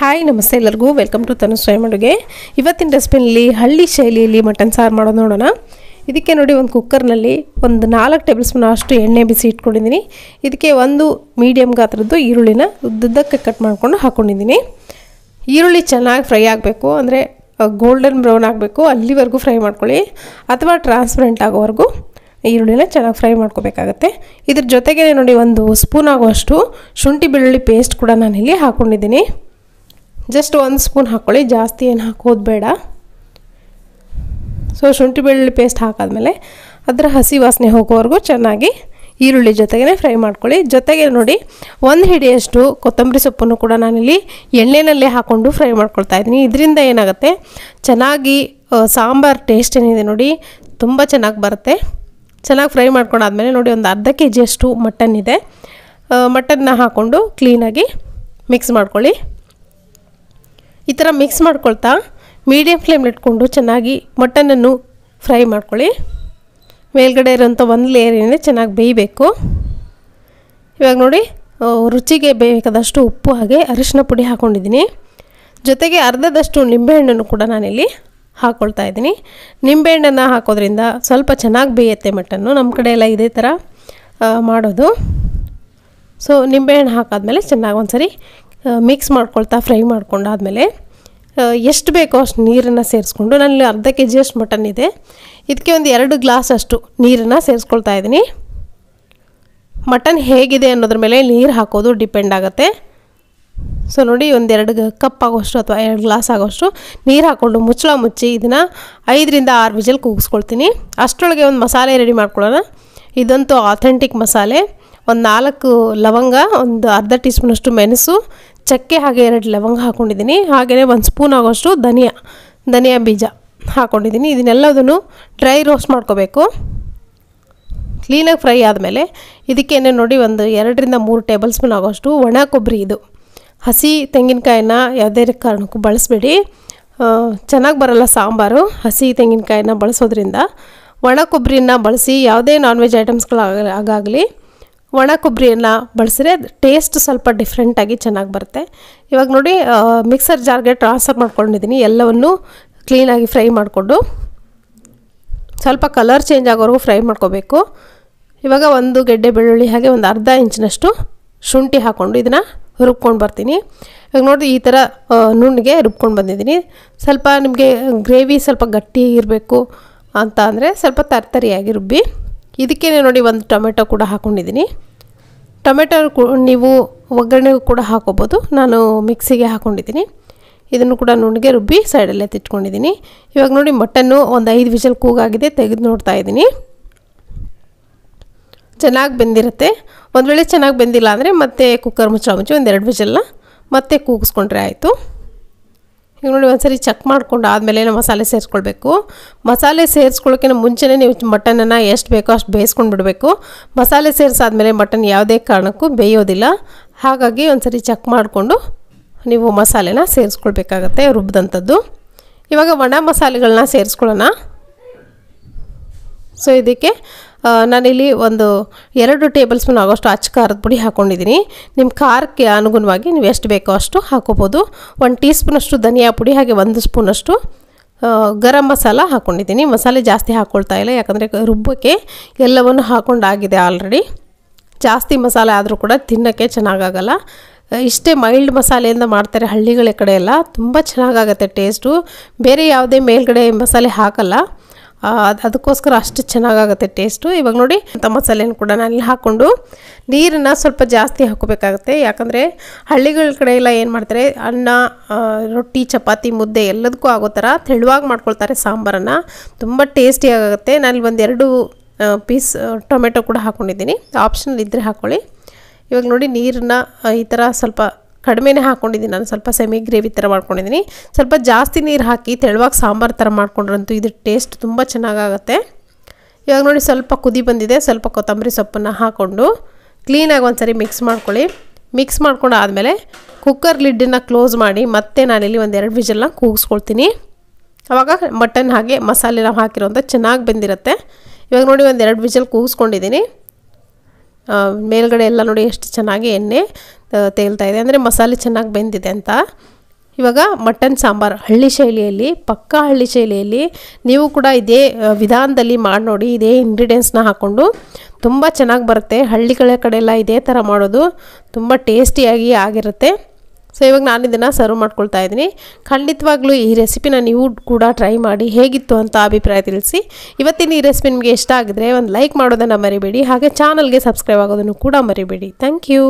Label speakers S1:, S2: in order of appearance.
S1: Hi ನಮಸ್ತೆ ಎಲ್ಲರಿಗೂ. Welcome to ತನು ಸ್ವಯಂ ಅಡುಗೆ. ಇವತ್ತಿನ ರೆಸಿಪಿನಲ್ಲಿ ಹಳ್ಳಿ ಶೈಲಿಯಲ್ಲಿ ಮಟನ್ ಸಾರು ಮಾಡೋದು ನೋಡೋಣ. ಇದಕ್ಕೆ ನೋಡಿ ಒಂದು ಕುಕ್ಕರ್ನಲ್ಲಿ ಒಂದು ನಾಲ್ಕು ಟೇಬಲ್ ಸ್ಪೂನ್ ಅಷ್ಟು ಎಣ್ಣೆ ಬಿಸಿ ಇಟ್ಕೊಂಡಿದ್ದೀನಿ. ಇದಕ್ಕೆ ಒಂದು ಮೀಡಿಯಮ್ ಗಾತ್ರದ್ದು ಈರುಳ್ಳಿನ ಉದ್ದುದ್ದಕ್ಕೆ ಕಟ್ ಮಾಡಿಕೊಂಡು ಹಾಕ್ಕೊಂಡಿದ್ದೀನಿ ಈರುಳ್ಳಿ ಚೆನ್ನಾಗಿ ಫ್ರೈ ಆಗಬೇಕು, ಅಂದರೆ ಗೋಲ್ಡನ್ ಬ್ರೌನ್ ಆಗಬೇಕು, ಅಲ್ಲಿವರೆಗೂ ಫ್ರೈ ಮಾಡ್ಕೊಳ್ಳಿ. ಅಥವಾ ಟ್ರಾನ್ಸ್ಪರೆಂಟ್ ಆಗೋವರೆಗೂ ಈರುಳ್ಳಿನ ಚೆನ್ನಾಗಿ ಫ್ರೈ ಮಾಡ್ಕೋಬೇಕಾಗತ್ತೆ. ಇದ್ರ ಜೊತೆಗೆ ನೋಡಿ ಒಂದು ಸ್ಪೂನ್ ಆಗುವಷ್ಟು ಶುಂಠಿ ಬೆಳ್ಳುಳ್ಳಿ ಪೇಸ್ಟ್ ಕೂಡ ನಾನು ಇಲ್ಲಿ ಹಾಕ್ಕೊಂಡಿದ್ದೀನಿ ಜಸ್ಟ್ ಒಂದು ಸ್ಪೂನ್ ಹಾಕ್ಕೊಳ್ಳಿ ಜಾಸ್ತಿ ಏನು ಹಾಕೋದು ಬೇಡ. ಸೊ ಶುಂಠಿ ಬೆಳ್ಳುಳ್ಳಿ ಪೇಸ್ಟ್ ಹಾಕಾದ್ಮೇಲೆ ಅದರ ಹಸಿ ವಾಸನೆ ಹೋಗೋವರೆಗೂ ಚೆನ್ನಾಗಿ ಈರುಳ್ಳಿ ಜೊತೆಗೇ ಫ್ರೈ ಮಾಡ್ಕೊಳ್ಳಿ. ಜೊತೆಗೆ ನೋಡಿ, ಒಂದು ಹಿಡಿಯಷ್ಟು ಕೊತ್ತಂಬರಿ ಸೊಪ್ಪನ್ನು ಕೂಡ ನಾನಿಲ್ಲಿ ಎಣ್ಣೆನಲ್ಲೇ ಹಾಕ್ಕೊಂಡು ಫ್ರೈ ಮಾಡ್ಕೊಳ್ತಾ ಇದ್ದೀನಿ. ಇದರಿಂದ ಏನಾಗುತ್ತೆ, ಚೆನ್ನಾಗಿ ಸಾಂಬಾರು ಟೇಸ್ಟ್ ಏನಿದೆ ನೋಡಿ, ತುಂಬ ಚೆನ್ನಾಗಿ ಬರುತ್ತೆ. ಚೆನ್ನಾಗಿ ಫ್ರೈ ಮಾಡ್ಕೊಂಡಾದ್ಮೇಲೆ ನೋಡಿ, ಒಂದು ಅರ್ಧ ಕೆ ಜಿಯಷ್ಟು ಮಟನ್ ಇದೆ ಮಟನ್ನ ಹಾಕ್ಕೊಂಡು ಕ್ಲೀನಾಗಿ ಮಿಕ್ಸ್ ಮಾಡ್ಕೊಳ್ಳಿ. ಈ ಥರ ಮಿಕ್ಸ್ ಮಾಡ್ಕೊಳ್ತಾ ಮೀಡಿಯಮ್ ಫ್ಲೇಮ್ ಇಟ್ಕೊಂಡು ಚೆನ್ನಾಗಿ ಮಟನನ್ನು ಫ್ರೈ ಮಾಡ್ಕೊಳ್ಳಿ. ಮೇಲ್ಗಡೆ ಇರೋಂಥ ಒಂದು ಲೇಯರ್ ಏನಿದೆ ಚೆನ್ನಾಗಿ ಬೇಯಬೇಕು. ಇವಾಗ ನೋಡಿ ರುಚಿಗೆ ಬೇಯಬೇಕಾದಷ್ಟು ಉಪ್ಪು ಹಾಗೆ ಅರಿಶಿನ ಪುಡಿ ಹಾಕ್ಕೊಂಡಿದ್ದೀನಿ ಜೊತೆಗೆ ಅರ್ಧದಷ್ಟು ನಿಂಬೆಹಣ್ಣನ್ನು ಕೂಡ ನಾನಿಲ್ಲಿ ಹಾಕ್ಕೊಳ್ತಾ ಇದ್ದೀನಿ. ನಿಂಬೆಹಣ್ಣನ್ನು ಹಾಕೋದ್ರಿಂದ ಸ್ವಲ್ಪ ಚೆನ್ನಾಗಿ ಬೇಯುತ್ತೆ ಮಟನ್ನು ನಮ್ಮ ಕಡೆ ಎಲ್ಲ ಇದೇ ಥರ ಮಾಡೋದು. ಸೊ ನಿಂಬೆಹಣ್ಣು ಹಾಕಾದ್ಮೇಲೆ ಚೆನ್ನಾಗಿ ಒಂದ್ಸರಿ ಮಿಕ್ಸ್ ಮಾಡ್ಕೊಳ್ತಾ ಫ್ರೈ ಮಾಡ್ಕೊಂಡಾದಮೇಲೆ ಎಷ್ಟು ಬೇಕೋ ಅಷ್ಟು ನೀರನ್ನು ಸೇರಿಸ್ಕೊಂಡು ನನ್ನಲ್ಲಿ ಅರ್ಧ ಕೆ ಜಿಯಷ್ಟು ಮಟನ್ ಇದೆ. ಇದಕ್ಕೆ ಒಂದು ಎರಡು ಗ್ಲಾಸ್ ಅಷ್ಟು ನೀರನ್ನು ಸೇರಿಸ್ಕೊಳ್ತಾ ಇದ್ದೀನಿ. ಮಟನ್ ಹೇಗಿದೆ ಅನ್ನೋದ್ರ ಮೇಲೆ ನೀರು ಹಾಕೋದು ಡಿಪೆಂಡ್ ಆಗುತ್ತೆ. ಸೊ ನೋಡಿ ಒಂದೆರಡು ಕಪ್ ಆಗೋಷ್ಟು ಅಥವಾ ಎರಡು ಗ್ಲಾಸ್ ಆಗೋಷ್ಟು ನೀರು ಹಾಕ್ಕೊಂಡು ಮುಚ್ಚಳ ಮುಚ್ಚಿ ಇದನ್ನು ಐದರಿಂದ ಆರು ವಿಜಲ್ ಕೂಗಿಸ್ಕೊಳ್ತೀನಿ. ಅಷ್ಟರೊಳಗೆ ಒಂದು ಮಸಾಲೆ ರೆಡಿ ಮಾಡ್ಕೊಳ್ಳೋಣ. ಇದಂತೂ ಆಥೆಂಟಿಕ್ ಮಸಾಲೆ. ಒಂದು ನಾಲ್ಕು ಲವಂಗ, ಒಂದು ಅರ್ಧ ಟೀ ಸ್ಪೂನಷ್ಟು ಮೆಣಸು ಚಕ್ಕೆ ಹಾಗೆ ಎರಡು ಲವಂಗ ಹಾಕ್ಕೊಂಡಿದ್ದೀನಿ ಹಾಗೆಯೇ ಒಂದು ಸ್ಪೂನ್ ಆಗೋಷ್ಟು ಧನಿಯಾ ಧನಿಯಾ ಬೀಜ ಹಾಕ್ಕೊಂಡಿದ್ದೀನಿ ಇದನ್ನೆಲ್ಲದನ್ನು ಡ್ರೈ ರೋಸ್ಟ್ ಮಾಡ್ಕೋಬೇಕು. ಕ್ಲೀನಾಗಿ ಫ್ರೈ ಆದಮೇಲೆ ಇದಕ್ಕೇನೆ ನೋಡಿ ಒಂದು ಎರಡರಿಂದ ಮೂರು ಟೇಬಲ್ ಸ್ಪೂನ್ ಆಗೋಷ್ಟು ಒಣ ಕೊಬ್ಬರಿ ಇದು. ಹಸಿ ತೆಂಗಿನಕಾಯಿನ ಯಾವುದೇ ಕಾರಣಕ್ಕೂ ಬಳಸಬೇಡಿ. ಚೆನ್ನಾಗಿ ಬರಲ್ಲ ಸಾಂಬಾರು. ಹಸಿ ತೆಂಗಿನಕಾಯಿನ ಬಳಸೋದ್ರಿಂದ ಒಣ ಕೊಬ್ಬರಿನ ಬಳಸಿ ಯಾವುದೇ ನಾನ್ ವೆಜ್ ಐಟಮ್ಸ್ಗಳಾಗಲಿ ಒಣ ಕೊಬ್ಬರಿಯನ್ನು ಬಳಸಿದ್ರೆ ಟೇಸ್ಟ್ ಸ್ವಲ್ಪ ಡಿಫ್ರೆಂಟಾಗಿ ಚೆನ್ನಾಗಿ ಬರುತ್ತೆ. ಇವಾಗ ನೋಡಿ ಮಿಕ್ಸರ್ ಜಾರ್ಗೆ ಟ್ರಾನ್ಸ್ಫರ್ ಮಾಡ್ಕೊಂಡಿದ್ದೀನಿ. ಎಲ್ಲವನ್ನು ಕ್ಲೀನಾಗಿ ಫ್ರೈ ಮಾಡಿಕೊಂಡು ಸ್ವಲ್ಪ ಕಲರ್ ಚೇಂಜ್ ಆಗೋವರೆಗೂ ಫ್ರೈ ಮಾಡ್ಕೋಬೇಕು. ಇವಾಗ ಒಂದು ಗೆಡ್ಡೆ ಬೆಳ್ಳುಳ್ಳಿ ಹಾಗೆ ಒಂದು ಅರ್ಧ ಇಂಚಿನಷ್ಟು ಶುಂಠಿ ಹಾಕ್ಕೊಂಡು ಇದನ್ನು ರುಬ್ಕೊಂಡು ಬರ್ತೀನಿ. ಇವಾಗ ನೋಡಿ, ಈ ಥರ ನುಣ್ಣಿಗೆ ರುಬ್ಕೊಂಡು ಬಂದಿದ್ದೀನಿ. ಸ್ವಲ್ಪ ನಿಮಗೆ ಗ್ರೇವಿ ಸ್ವಲ್ಪ ಗಟ್ಟಿ ಇರಬೇಕು ಅಂತ ಅಂದರೆ ಸ್ವಲ್ಪ ತರ್ತರಿಯಾಗಿ ರುಬ್ಬಿ ಇದಕ್ಕೇ ನೋಡಿ ಒಂದು ಟೊಮೆಟೊ ಕೂಡ ಹಾಕ್ಕೊಂಡಿದ್ದೀನಿ ಟೊಮೆಟೊ ನೀವು ಒಗ್ಗರಣೆಗೂ ಕೂಡ ಹಾಕೋಬೋದು. ನಾನು ಮಿಕ್ಸಿಗೆ ಹಾಕ್ಕೊಂಡಿದ್ದೀನಿ ಇದನ್ನು ಕೂಡ ನುಣ್ಣಗೆ ರುಬ್ಬಿ ಸೈಡಲ್ಲೇ ತಿಟ್ಕೊಂಡಿದ್ದೀನಿ. ಇವಾಗ ನೋಡಿ ಮಟನ್ನು ಒಂದು ಐದು ವಿಷಲ್ ಕೂಗಾಗಿದೆ, ತೆಗೆದು ನೋಡ್ತಾ ಇದ್ದೀನಿ. ಚೆನ್ನಾಗಿ ಬೆಂದಿರುತ್ತೆ. ಒಂದು ವೇಳೆ ಚೆನ್ನಾಗಿ ಬೆಂದಿಲ್ಲ ಅಂದರೆ ಮತ್ತೆ ಕುಕ್ಕರ್ ಮುಚ್ಚಳ ಮುಚ್ಚಿ ಒಂದೆರಡು ವಿಷಲ್ನ ಮತ್ತೆ ಕೂಗಿಸ್ಕೊಂಡ್ರೆ ಆಯಿತು. ಈಗ ನೋಡಿ ಒಂದ್ಸರಿ ಚೆಕ್ ಮಾಡ್ಕೊಂಡು ಆದಮೇಲೆ ಮಸಾಲೆ ಸೇರಿಸ್ಕೊಳ್ಬೇಕು. ಮಸಾಲೆ ಸೇರಿಸ್ಕೊಳ್ಳೋಕ್ಕಿಂತ ಮುಂಚೆನೇ ನೀವು ಮಟನನ್ನು ಎಷ್ಟು ಬೇಕೋ ಅಷ್ಟು ಬೇಯಿಸ್ಕೊಂಡು ಬಿಡಬೇಕು. ಮಸಾಲೆ ಸೇರಿಸಾದ್ಮೇಲೆ ಮಟನ್ ಯಾವುದೇ ಕಾರಣಕ್ಕೂ ಬೇಯೋದಿಲ್ಲ. ಹಾಗಾಗಿ ಒಂದ್ಸರಿ ಚೆಕ್ ಮಾಡಿಕೊಂಡು ನೀವು ಮಸಾಲೆನ ಸೇರಿಸ್ಕೊಳ್ಬೇಕಾಗತ್ತೆ ರುಬ್ಬಿದಂಥದ್ದು ಇವಾಗ ಒಣ ಮಸಾಲೆಗಳನ್ನ ಸೇರಿಸ್ಕೊಳ್ಳೋಣ. ಸೊ ಇದಕ್ಕೆ ನಾನಿಲ್ಲಿ ಒಂದು ಎರಡು ಟೇಬಲ್ ಸ್ಪೂನ್ ಆಗೋಷ್ಟು ಅಚ್ಚ ಖಾರದ ಪುಡಿ ಹಾಕ್ಕೊಂಡಿದ್ದೀನಿ ನಿಮ್ಮ ಖಾರಕ್ಕೆ ಅನುಗುಣವಾಗಿ ನೀವು ಎಷ್ಟು ಬೇಕೋ ಅಷ್ಟು ಹಾಕೋಬೋದು. ಒಂದು ಟೀ ಸ್ಪೂನಷ್ಟು ಧನಿಯಾ ಪುಡಿ, ಹಾಗೆ ಒಂದು ಸ್ಪೂನಷ್ಟು ಗರಂ ಮಸಾಲ ಹಾಕ್ಕೊಂಡಿದ್ದೀನಿ ಮಸಾಲೆ ಜಾಸ್ತಿ ಹಾಕ್ಕೊಳ್ತಾ ಇಲ್ಲ, ಯಾಕಂದರೆ ರುಬ್ಬಕ್ಕೆ ಎಲ್ಲವನ್ನು ಹಾಕ್ಕೊಂಡಾಗಿದೆ ಆಲ್ರೆಡಿ ಜಾಸ್ತಿ ಮಸಾಲೆ ಆದರೂ ಕೂಡ ತಿನ್ನೋಕ್ಕೆ ಚೆನ್ನಾಗಾಗಲ್ಲ. ಇಷ್ಟೇ ಮೈಲ್ಡ್ ಮಸಾಲೆಯಿಂದ ಮಾಡ್ತಾರೆ ಹಳ್ಳಿಗಳ ಕಡೆ ಎಲ್ಲ. ತುಂಬ ಚೆನ್ನಾಗಾಗತ್ತೆ ಟೇಸ್ಟು ಬೇರೆ ಯಾವುದೇ ಮೇಲ್ಗಡೆ ಮಸಾಲೆ ಹಾಕಲ್ಲ. ಅದಕ್ಕೋಸ್ಕರ ಅಷ್ಟು ಚೆನ್ನಾಗಾಗುತ್ತೆ ಟೇಸ್ಟು ಇವಾಗ ನೋಡಿ ಅಂತ ಮಸಾಲೆನ ಕೂಡ ನಾನು ಇಲ್ಲಿ ಹಾಕ್ಕೊಂಡು ನೀರನ್ನು ಸ್ವಲ್ಪ ಜಾಸ್ತಿ ಹಾಕೋಬೇಕಾಗುತ್ತೆ ಯಾಕಂದರೆ ಹಳ್ಳಿಗಳ ಕಡೆ ಎಲ್ಲ ಏನು ಮಾಡ್ತಾರೆ, ಅನ್ನ ರೊಟ್ಟಿ, ಚಪಾತಿ, ಮುದ್ದೆ ಎಲ್ಲದಕ್ಕೂ ಆಗೋ ಥರ ತೆಳುವಾಗಿ ಮಾಡ್ಕೊಳ್ತಾರೆ ಸಾಂಬಾರನ್ನು. ತುಂಬ ಟೇಸ್ಟಿಯಾಗುತ್ತೆ ನಾನು ಒಂದೆರಡು ಪೀಸ್ ಟೊಮೆಟೊ ಕೂಡ ಹಾಕ್ಕೊಂಡಿದ್ದೀನಿ ಆಪ್ಷನಲ್ ಇದ್ದರೆ ಹಾಕ್ಕೊಳ್ಳಿ ಇವಾಗ ನೋಡಿ ನೀರನ್ನ ಈ ಥರ ಸ್ವಲ್ಪ ಕಡಿಮೆನೇ ಹಾಕ್ಕೊಂಡಿದ್ದೀನಿ ನಾನು ಸ್ವಲ್ಪ ಸೆಮಿ ಗ್ರೇವಿ ಥರ ಮಾಡ್ಕೊಂಡಿದ್ದೀನಿ. ಸ್ವಲ್ಪ ಜಾಸ್ತಿ ನೀರು ಹಾಕಿ ತೆಳುವಾಗಿ ಸಾಂಬಾರು ಥರ ಮಾಡ್ಕೊಂಡ್ರಂತೂ ಇದು ಟೇಸ್ಟ್ ತುಂಬ ಚೆನ್ನಾಗಾಗುತ್ತೆ. ಇವಾಗ ನೋಡಿ ಸ್ವಲ್ಪ ಕುದಿ ಬಂದಿದೆ. ಸ್ವಲ್ಪ ಕೊತ್ತಂಬರಿ ಸೊಪ್ಪನ್ನು ಹಾಕ್ಕೊಂಡು ಕ್ಲೀನಾಗಿ ಒಂದ್ಸರಿ ಮಿಕ್ಸ್ ಮಾಡ್ಕೊಳ್ಳಿ. ಮಿಕ್ಸ್ ಮಾಡ್ಕೊಂಡು ಆದಮೇಲೆ ಕುಕ್ಕರ್ ಲಿಡ್ಡನ್ನು ಕ್ಲೋಸ್ ಮಾಡಿ ಮತ್ತೆ ನಾನಿಲ್ಲಿ ಎರಡು ವಿಜಲ್ನ ಕೂಗಿಸ್ಕೊಳ್ತೀನಿ. ಆವಾಗ ಮಟನ್ ಹಾಗೆ ಮಸಾಲೆ ನಾವು ಹಾಕಿರೋಂಥ ಚೆನ್ನಾಗಿ ಬೆಂದಿರುತ್ತೆ. ಇವಾಗ ನೋಡಿ ಒಂದೆರಡು ವಿಜಲ್ ಕೂಗಿಸ್ಕೊಂಡಿದ್ದೀನಿ. ಮೇಲ್ಗಡೆ ಎಲ್ಲ ನೋಡಿ ಎಷ್ಟು ಚೆನ್ನಾಗಿ ಎಣ್ಣೆ ತೇಲ್ತಾ ಇದೆ. ಅಂದರೆ ಮಸಾಲೆ ಚೆನ್ನಾಗಿ ಬೆಂದಿದೆ ಅಂತ. ಇವಾಗ ಮಟನ್ ಸಾಂಬಾರು ಹಳ್ಳಿ ಶೈಲಿಯಲ್ಲಿ, ಪಕ್ಕಾ ಹಳ್ಳಿ ಶೈಲಿಯಲ್ಲಿ ನೀವು ಕೂಡ ಇದೇ ವಿಧಾನದಲ್ಲಿ ಮಾಡಿ ನೋಡಿ, ಇದೇ ಇಂಗ್ರೀಡಿಯೆಂಟ್ಸ್ನ ಹಾಕ್ಕೊಂಡು ತುಂಬ ಚೆನ್ನಾಗಿ ಬರುತ್ತೆ. ಹಳ್ಳಿಗಳ ಕಡೆ ಎಲ್ಲ ಇದೇ ಥರ ಮಾಡೋದು ತುಂಬ ಟೇಸ್ಟಿಯಾಗಿ ಆಗಿರುತ್ತೆ. ಸೊ ಇವಾಗ ನಾನು ಇದನ್ನು ಸರ್ವ್ ಮಾಡ್ಕೊಳ್ತಾ ಇದ್ದೀನಿ. ಖಂಡಿತವಾಗ್ಲೂ ಈ ರೆಸಿಪಿನ ನೀವು ಕೂಡ ಟ್ರೈ ಮಾಡಿ ಹೇಗಿತ್ತು ಅಂತ ಅಭಿಪ್ರಾಯ ತಿಳಿಸಿ. ಇವತ್ತಿನ ಈ ರೆಸಿಪಿ ನಿಮಗೆ ಇಷ್ಟ ಆಗಿದ್ರೆ ಒಂದು ಲೈಕ್ ಮಾಡೋದನ್ನು ಮರಿಬೇಡಿ. ಹಾಗೆ ಚಾನಲ್ಗೆ ಸಬ್ಸ್ಕ್ರೈಬ್ ಆಗೋದನ್ನು ಕೂಡ ಮರಿಬೇಡಿ. Thank you